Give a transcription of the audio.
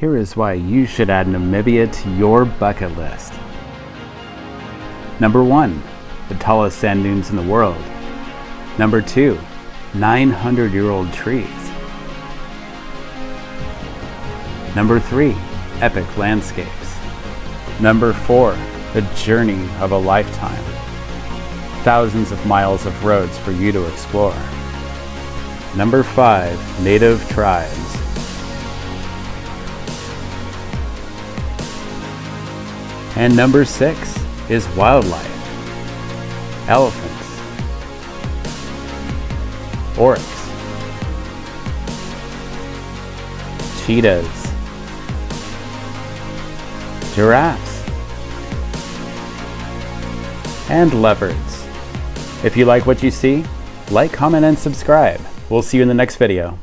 Here is why you should add Namibia to your bucket list. Number 1. The tallest sand dunes in the world. Number 2. 900 year old trees. Number 3. Epic landscapes. Number 4. The journey of a lifetime. Thousands of miles of roads for you to explore. Number 5. Native tribes. And number 6 is wildlife. Elephants. Oryx. Cheetahs. Giraffes. And leopards. If you like what you see, like, comment, and subscribe. We'll see you in the next video.